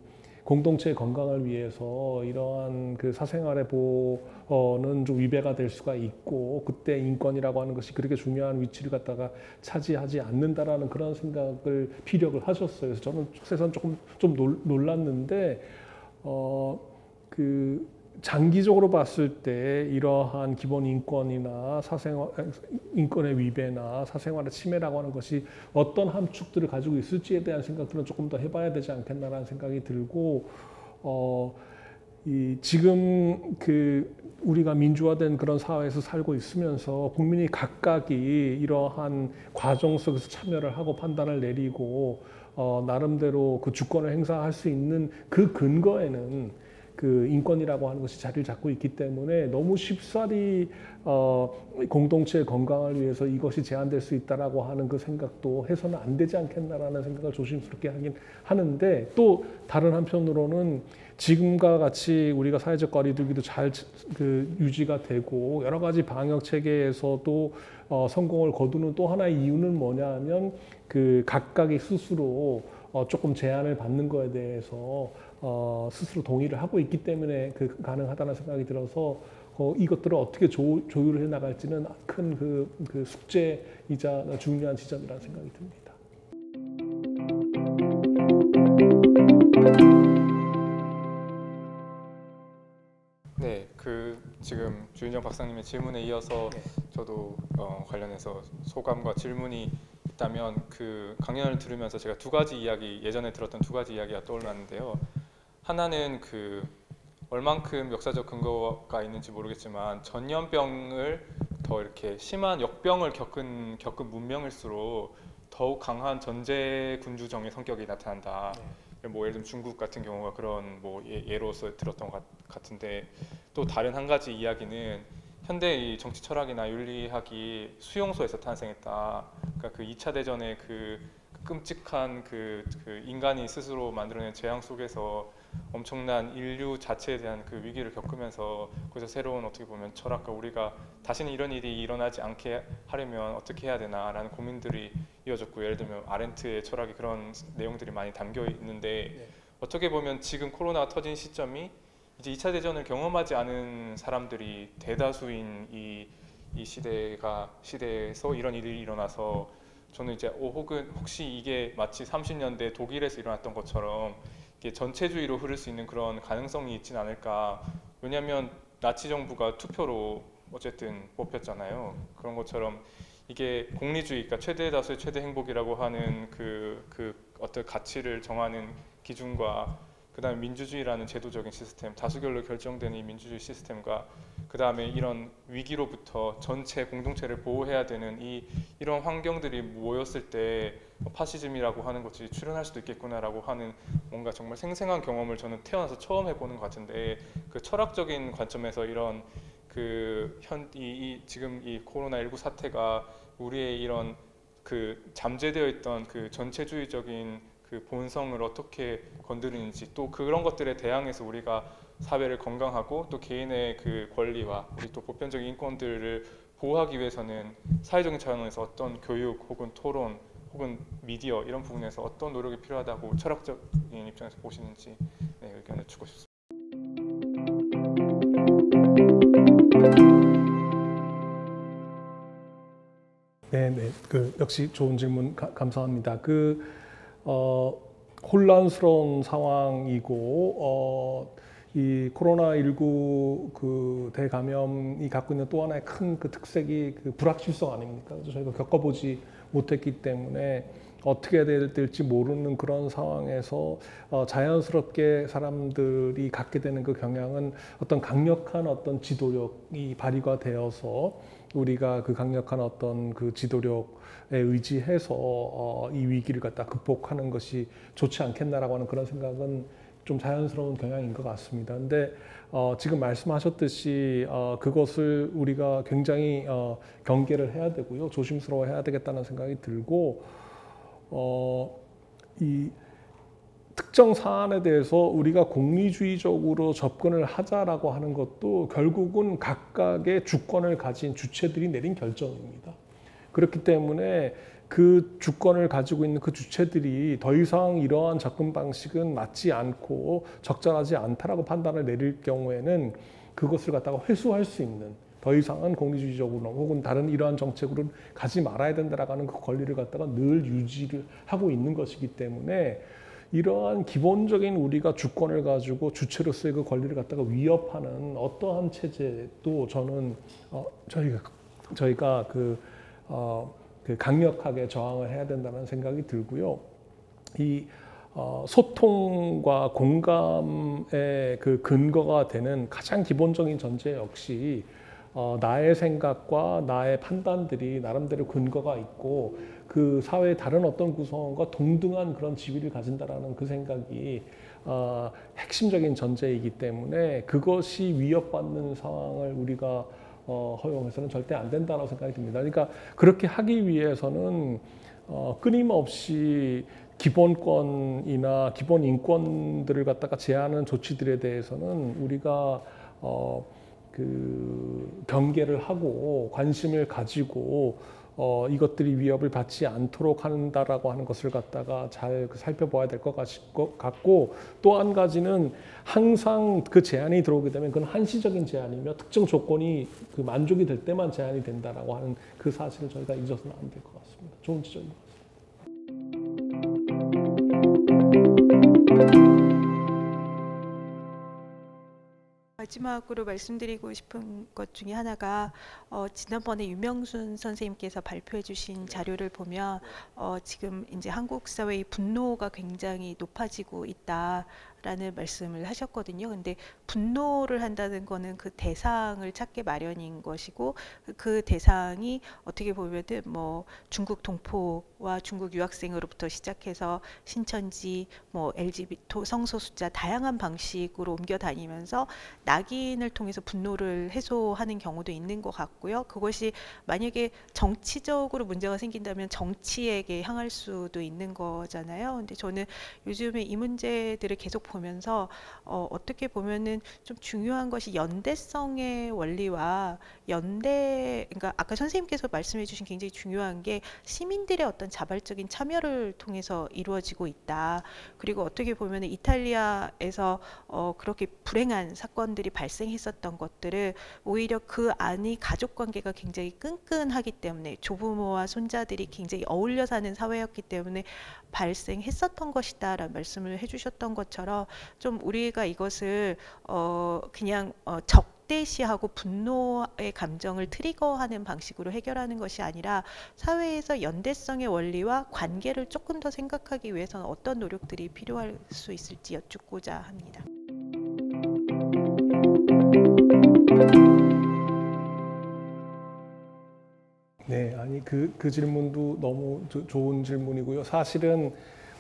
공동체 건강을 위해서 이러한 그 사생활의 보호는 좀 위배가 될 수가 있고 그때 인권이라고 하는 것이 그렇게 중요한 위치를 갖다가 차지하지 않는다라는 그런 생각을 피력을 하셨어요. 그래서 저는 세상 조금 좀 놀랐는데 어그 장기적으로 봤을 때 이러한 기본 인권이나 사생활 인권의 위배나 사생활의 침해라고 하는 것이 어떤 함축들을 가지고 있을지에 대한 생각들은 조금 더 해봐야 되지 않겠나라는 생각이 들고 어, 이 지금 그 우리가 민주화된 그런 사회에서 살고 있으면서 국민이 각각이 이러한 과정 속에서 참여를 하고 판단을 내리고 어, 나름대로 그 주권을 행사할 수 있는 그 근거에는 그 인권이라고 하는 것이 자리를 잡고 있기 때문에 너무 쉽사리 어, 공동체의 건강을 위해서 이것이 제한될 수 있다라고 하는 그 생각도 해서는 안 되지 않겠나라는 생각을 조심스럽게 하긴 하는데 또 다른 한편으로는 지금과 같이 우리가 사회적 거리두기도 잘 그 유지가 되고 여러 가지 방역 체계에서도 어, 성공을 거두는 또 하나의 이유는 뭐냐하면 그 각각의 스스로 어, 조금 제한을 받는 거에 대해서 어, 스스로 동의를 하고 있기 때문에 그 가능하다는 생각이 들어서 어, 이것들을 어떻게 조, 조율을 해 나갈지는 큰그 그 숙제이자 중요한 지점이라는 생각이 듭니다. 네, 그 지금 주윤정 박사님의 질문에 이어서 네. 저도 어, 관련해서 소감과 질문이 있다면 그 강연을 들으면서 제가 두 가지 이야기 예전에 들었던 두 가지 이야기가 떠올랐는데요. 하나는 그 얼만큼 역사적 근거가 있는지 모르겠지만 전염병을 더 이렇게 심한 역병을 겪은 겪은 문명일수록 더욱 강한 전제 군주정의 성격이 나타난다. 네. 뭐 예를 들면 중국 같은 경우가 그런 뭐 예, 로서 들었던 것 같은데 또 다른 한 가지 이야기는 현대의 정치 철학이나 윤리학이 수용소에서 탄생했다. 그러니까 그 2차 대전의 그 끔찍한 그, 그 인간이 스스로 만들어낸 재앙 속에서 엄청난 인류 자체에 대한 그 위기를 겪으면서 그래서 새로운 어떻게 보면 철학과 우리가 다시는 이런 일이 일어나지 않게 하려면 어떻게 해야 되나라는 고민들이 이어졌고 예를 들면 아렌트의 철학이 그런 내용들이 많이 담겨 있는데 네. 어떻게 보면 지금 코로나가 터진 시점이 이제 2차 대전을 경험하지 않은 사람들이 대다수인 이, 이 시대가 시대에서 이런 일이 일어나서 저는 이제 오, 혹은 혹시 이게 마치 30년대 독일에서 일어났던 것처럼 전체주의로 흐를 수 있는 그런 가능성이 있지는 않을까. 왜냐하면 나치 정부가 투표로 어쨌든 뽑혔잖아요. 그런 것처럼 이게 공리주의, 그러니까 최대 다수의 최대 행복이라고 하는 그, 그 어떤 가치를 정하는 기준과 그 다음에 민주주의라는 제도적인 시스템, 다수결로 결정되는 이 민주주의 시스템과 그 다음에 이런 위기로부터 전체 공동체를 보호해야 되는 이 이런 환경들이 모였을 때 파시즘이라고 하는 것이 출현할 수도 있겠구나라고 하는 뭔가 정말 생생한 경험을 저는 태어나서 처음 해보는 것 같은데 그 철학적인 관점에서 이런 그현이 이 지금 이 코로나 19 사태가 우리의 이런 그 잠재되어 있던 그 전체주의적인 그 본성을 어떻게 건드리는지 또 그런 것들에 대항해서 우리가 사회를 건강하고 또 개인의 그 권리와 우리 또 보편적인 인권들을 보호하기 위해서는 사회적인 차원에서 어떤 교육 혹은 토론 혹은 미디어 이런 부분에서 어떤 노력이 필요하다고 철학적인 입장에서 보시는지 네, 의견을 주고 싶습니다. 네, 네. 그 역시 좋은 질문 가, 감사합니다. 그 어, 혼란스러운 상황이고 어, 이 코로나19 그 대감염이 갖고 있는 또 하나의 큰 그 특색이 그 불확실성 아닙니까? 그래서 저희가 겪어보지 못했기 때문에 어떻게 될지 모르는 그런 상황에서 어, 자연스럽게 사람들이 갖게 되는 그 경향은 어떤 강력한 어떤 지도력이 발휘가 되어서 우리가 그 강력한 어떤 그 지도력에 의지해서 어, 이 위기를 갖다 극복하는 것이 좋지 않겠나라고 하는 그런 생각은 좀 자연스러운 경향인 것 같습니다. 근데 어, 지금 말씀하셨듯이 어, 그것을 우리가 굉장히 어, 경계를 해야 되고요, 조심스러워해야 되겠다는 생각이 들고 어, 이 특정 사안에 대해서 우리가 공리주의적으로 접근을 하자라고 하는 것도 결국은 각각의 주권을 가진 주체들이 내린 결정입니다. 그렇기 때문에 그 주권을 가지고 있는 그 주체들이 더 이상 이러한 접근 방식은 맞지 않고 적절하지 않다라고 판단을 내릴 경우에는 그것을 갖다가 회수할 수 있는 더 이상은 공리주의적으로 혹은 다른 이러한 정책으로는 가지 말아야 된다라고 하는 그 권리를 갖다가 늘 유지를 하고 있는 것이기 때문에 이러한 기본적인 우리가 주권을 가지고 주체로서의 그 권리를 갖다가 위협하는 어떠한 체제도 저는 어, 저희가 저희가 그, 어, 그 강력하게 저항을 해야 된다는 생각이 들고요. 이 어, 소통과 공감의 그 근거가 되는 가장 기본적인 전제 역시 어, 나의 생각과 나의 판단들이 나름대로 근거가 있고 그 사회의 다른 어떤 구성과 동등한 그런 지위를 가진다라는 그 생각이 어, 핵심적인 전제이기 때문에 그것이 위협받는 상황을 우리가 어, 허용해서는 절대 안 된다고 생각이 듭니다. 그러니까 그렇게 하기 위해서는 어, 끊임없이 기본권이나 기본 인권들을 갖다가 제한하는 조치들에 대해서는 우리가 어, 그 경계를 하고 관심을 가지고 어, 이것들이 위협을 받지 않도록 한다라고 하는 것을 갖다가 잘그 살펴봐야 될 것 같고 또 한 가지는 항상 그 제한이 들어오게 되면 그건 한시적인 제한이며 특정 조건이 그 만족이 될 때만 제한이 된다라고 하는 그 사실을 저희가 잊어서는 안 될 것 같습니다. 좋은 같습니다. 마지막으로 말씀드리고 싶은 것 중에 하나가 어, 지난번에 유명순 선생님께서 발표해 주신 자료를 보면 어, 지금 이제 한국 사회의 분노가 굉장히 높아지고 있다. 라는 말씀을 하셨거든요. 근데 분노를 한다는 거는 그 대상을 찾게 마련인 것이고 그 대상이 어떻게 보면은 뭐 중국 동포와 중국 유학생으로부터 시작해서 신천지 뭐 LGBT 성소수자 다양한 방식으로 옮겨 다니면서 낙인을 통해서 분노를 해소하는 경우도 있는 것 같고요. 그것이 만약에 정치적으로 문제가 생긴다면 정치에게 향할 수도 있는 거잖아요. 근데 저는 요즘에 이 문제들을 계속 보면서 어, 어떻게 보면은 좀 중요한 것이 연대성의 원리와 연대 그러니까 아까 선생님께서 말씀해 주신 굉장히 중요한 게 시민들의 어떤 자발적인 참여를 통해서 이루어지고 있다. 그리고 어떻게 보면 이탈리아에서 어, 그렇게 불행한 사건들이 발생했었던 것들을 오히려 그 안이 가족 관계가 굉장히 끈끈하기 때문에 조부모와 손자들이 굉장히 어울려 사는 사회였기 때문에 발생했었던 것이다라는 말씀을 해주셨던 것처럼 좀 우리가 이것을 어 그냥 어 적대시하고 분노의 감정을 트리거하는 방식으로 해결하는 것이 아니라 사회에서 연대성의 원리와 관계를 조금 더 생각하기 위해서는 어떤 노력들이 필요할 수 있을지 여쭙고자 합니다. 네, 아니 그, 그 질문도 너무 조, 좋은 질문이고요. 사실은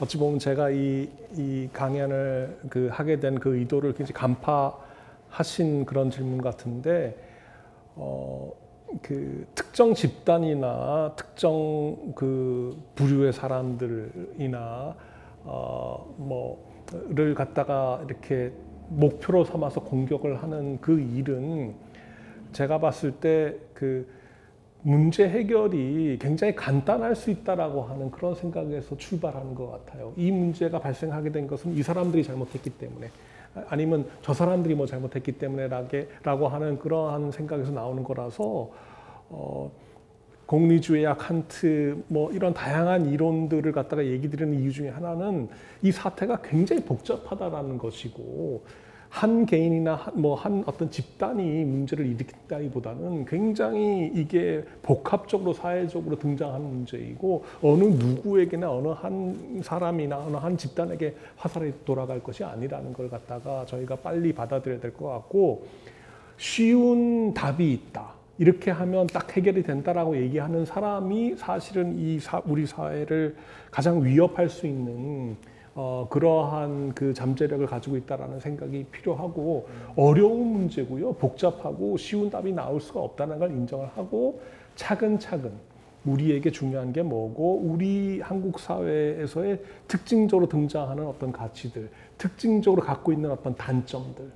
어찌 보면 제가 이, 이 강연을 그 하게 된 그 의도를 굉장히 간파하신 그런 질문 같은데, 어, 그 특정 집단이나 특정 그 부류의 사람들이나 어, 뭐를 갖다가 이렇게 목표로 삼아서 공격을 하는 그 일은 제가 봤을 때그 문제 해결이 굉장히 간단할 수 있다라고 하는 그런 생각에서 출발하는 것 같아요. 이 문제가 발생하게 된 것은 이 사람들이 잘못했기 때문에 아니면 저 사람들이 뭐 잘못했기 때문에라고 하는 그러한 생각에서 나오는 거라서 어, 공리주의야 칸트 뭐 이런 다양한 이론들을 갖다가 얘기 드리는 이유 중에 하나는 이 사태가 굉장히 복잡하다라는 것이고 한 개인이나 뭐 한 어떤 집단이 문제를 일으킨다기보다는 굉장히 이게 복합적으로 사회적으로 등장하는 문제이고 어느 누구에게나 어느 한 사람이나 어느 한 집단에게 화살이 돌아갈 것이 아니라는 걸 갖다가 저희가 빨리 받아들여야 될 것 같고 쉬운 답이 있다. 이렇게 하면 딱 해결이 된다라고 얘기하는 사람이 사실은 이 사, 우리 사회를 가장 위협할 수 있는 어, 그러한 그 잠재력을 가지고 있다라는 생각이 필요하고 어려운 문제고요. 복잡하고 쉬운 답이 나올 수가 없다는 걸 인정을 하고 차근차근 우리에게 중요한 게 뭐고 우리 한국 사회에서의 특징적으로 등장하는 어떤 가치들, 특징적으로 갖고 있는 어떤 단점들,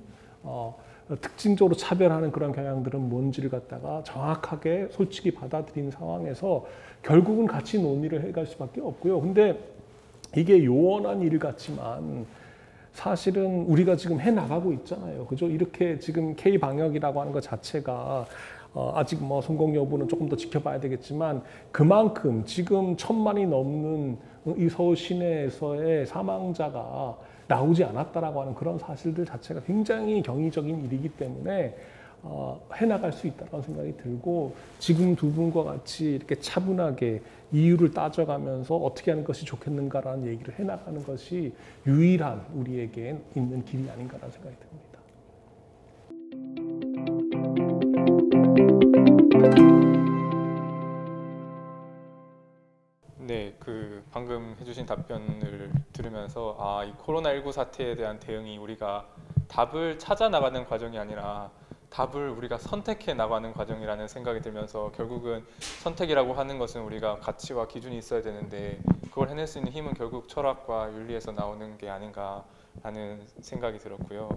어, 특징적으로 차별하는 그런 경향들은 뭔지를 갖다가 정확하게 솔직히 받아들인 상황에서 결국은 같이 논의를 해갈 수밖에 없고요. 근데 이게 요원한 일 같지만 사실은 우리가 지금 해 나가고 있잖아요. 그죠? 이렇게 지금 K 방역이라고 하는 것 자체가 어, 아직 뭐 성공 여부는 조금 더 지켜봐야 되겠지만 그만큼 지금 천만이 넘는 이 서울 시내에서의 사망자가 나오지 않았다라고 하는 그런 사실들 자체가 굉장히 경이적인 일이기 때문에 어, 해나갈 수 있다는 생각이 들고 지금 두 분과 같이 이렇게 차분하게 이유를 따져가면서 어떻게 하는 것이 좋겠는가라는 얘기를 해나가는 것이 유일한 우리에게 있는 길이 아닌가라는 생각이 듭니다. 네, 그 방금 해주신 답변을 들으면서 아, 이 코로나19 사태에 대한 대응이 우리가 답을 찾아 나가는 과정이 아니라 답을 우리가 선택해 나가는 과정이라는 생각이 들면서 결국은 선택이라고 하는 것은 우리가 가치와 기준이 있어야 되는데 그걸 해낼 수 있는 힘은 결국 철학과 윤리에서 나오는 게 아닌가라는 생각이 들었고요.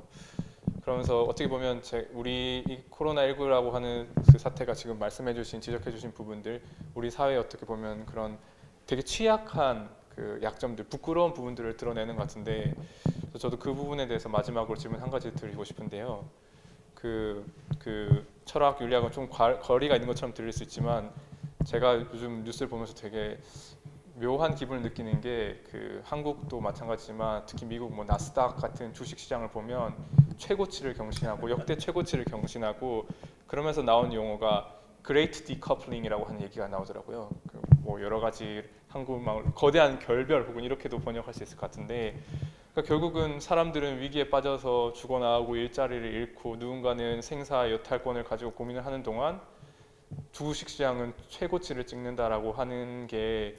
그러면서 어떻게 보면 제 우리 이 코로나19라고 하는 그 사태가 지금 말씀해주신 지적해주신 부분들 우리 사회에 어떻게 보면 그런 되게 취약한 그 약점들, 부끄러운 부분들을 드러내는 것 같은데 저도 그 부분에 대해서 마지막으로 질문 한 가지 드리고 싶은데요. 그, 그 철학 윤리학은 좀 과, 거리가 있는 것처럼 들릴 수 있지만 제가 요즘 뉴스를 보면서 되게 묘한 기분을 느끼는 게 그 한국도 마찬가지지만 특히 미국 뭐 나스닥 같은 주식 시장을 보면 최고치를 경신하고 역대 최고치를 경신하고 그러면서 나온 용어가 great decoupling이라고 하는 얘기가 나오더라고요. 그 뭐 여러 가지 한국말 거대한 결별 혹은 이렇게도 번역할 수 있을 것 같은데 그러니까 결국은 사람들은 위기에 빠져서 죽어나가고 일자리를 잃고 누군가는 생사 여탈권을 가지고 고민을 하는 동안 주식 시장은 최고치를 찍는다라고 하는 게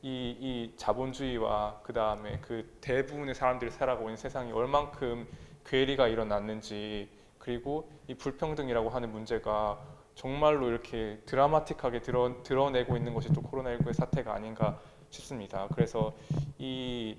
이, 이 자본주의와 그 다음에 그 대부분의 사람들이 살아가고 있는 세상이 얼만큼 괴리가 일어났는지 그리고 이 불평등이라고 하는 문제가 정말로 이렇게 드라마틱하게 드러, 드러내고 있는 것이 또 코로나19의 사태가 아닌가 싶습니다. 그래서 이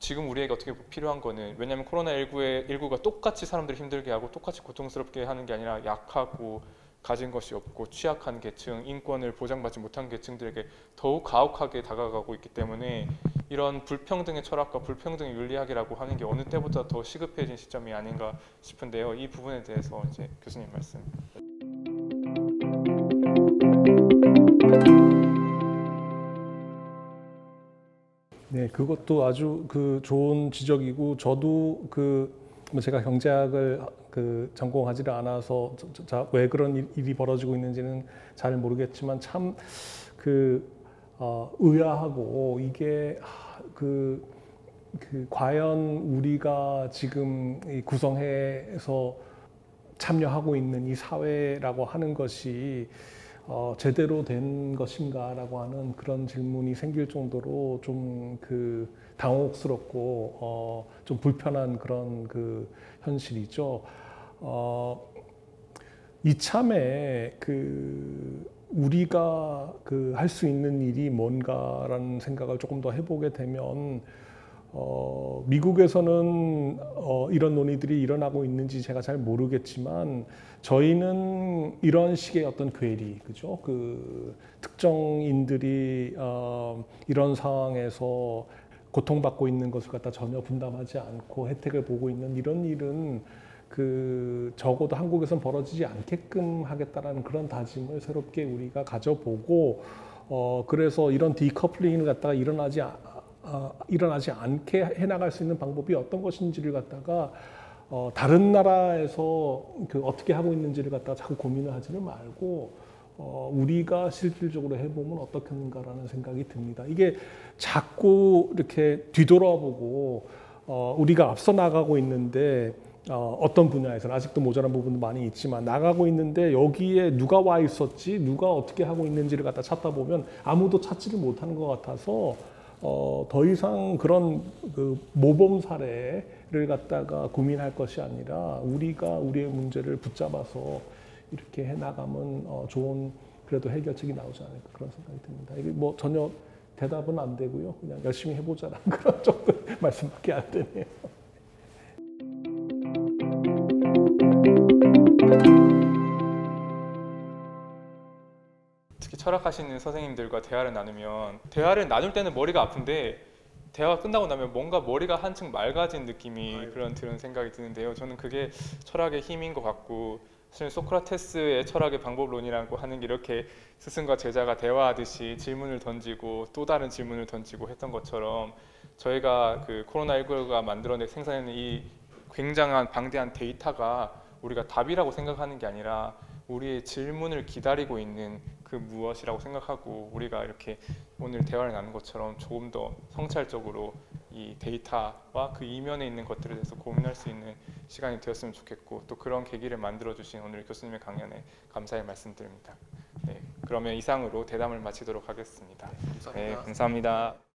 지금 우리에게 어떻게 필요한 거는 왜냐하면 코로나 19의 19가 똑같이 사람들 힘들게 하고 똑같이 고통스럽게 하는 게 아니라 약하고 가진 것이 없고 취약한 계층, 인권을 보장받지 못한 계층들에게 더욱 가혹하게 다가가고 있기 때문에 이런 불평등의 철학과 불평등의 윤리학이라고 하는 게 어느 때보다 더 시급해진 시점이 아닌가 싶은데요. 이 부분에 대해서 이제 교수님 말씀. 네, 그것도 아주 그 좋은 지적이고 저도 그뭐 제가 경제학을 그 전공하지를 않아서 자, 왜 그런 일이 벌어지고 있는지는 잘 모르겠지만 참그 어, 의아하고 이게 그, 그 과연 우리가 지금 이 구성해서 참여하고 있는 이 사회라고 하는 것이 어, 제대로 된 것인가라고 하는 그런 질문이 생길 정도로 좀 그 당혹스럽고 어, 좀 불편한 그런 그 현실이죠. 어, 이참에 그 우리가 그 할 수 있는 일이 뭔가라는 생각을 조금 더 해보게 되면 어, 미국에서는 어, 이런 논의들이 일어나고 있는지 제가 잘 모르겠지만 저희는 이런 식의 어떤 괴리, 그죠? 그 특정인들이 어, 이런 상황에서 고통받고 있는 것을 갖다 전혀 분담하지 않고 혜택을 보고 있는 이런 일은 그 적어도 한국에선 벌어지지 않게끔 하겠다라는 그런 다짐을 새롭게 우리가 가져보고 어 그래서 이런 디커플링을 갖다가 일어나지 아, 일어나지 않게 해나갈 수 있는 방법이 어떤 것인지를 갖다가 어, 다른 나라에서 그 어떻게 하고 있는지를 갖다가 자꾸 고민을 하지는 말고 어, 우리가 실질적으로 해보면 어떻겠는가라는 생각이 듭니다. 이게 자꾸 이렇게 뒤돌아보고 어, 우리가 앞서 나가고 있는데 어, 어떤 분야에서는 아직도 모자란 부분도 많이 있지만 나가고 있는데 여기에 누가 와 있었지, 누가 어떻게 하고 있는지를 갖다 찾다 보면 아무도 찾지를 못하는 것 같아서 어, 더 이상 그런 그 모범 사례를 갖다가 고민할 것이 아니라 우리가 우리의 문제를 붙잡아서 이렇게 해 나가면 어, 좋은 그래도 해결책이 나오지 않을까 그런 생각이 듭니다. 이게 뭐 전혀 대답은 안 되고요. 그냥 열심히 해보자라는 그런 정도 말씀밖에 안 되네요. 특히 철학하시는 선생님들과 대화를 나누면 대화를 나눌 때는 머리가 아픈데 대화가 끝나고 나면 뭔가 머리가 한층 맑아진 느낌이 그런 드는 생각이 드는데요. 저는 그게 철학의 힘인 것 같고 사실 소크라테스의 철학의 방법론이라고 하는 게 이렇게 스승과 제자가 대화하듯이 질문을 던지고 또 다른 질문을 던지고 했던 것처럼 저희가 그 코로나19가 만들어내 생산하는 이 굉장한 방대한 데이터가 우리가 답이라고 생각하는 게 아니라 우리의 질문을 기다리고 있는 그 무엇이라고 생각하고 우리가 이렇게 오늘 대화를 나눈 것처럼 조금 더 성찰적으로 이 데이터와 그 이면에 있는 것들에 대해서 고민할 수 있는 시간이 되었으면 좋겠고 또 그런 계기를 만들어 주신 오늘 교수님의 강연에 감사의 말씀드립니다. 네, 그러면 이상으로 대담을 마치도록 하겠습니다. 네, 감사합니다.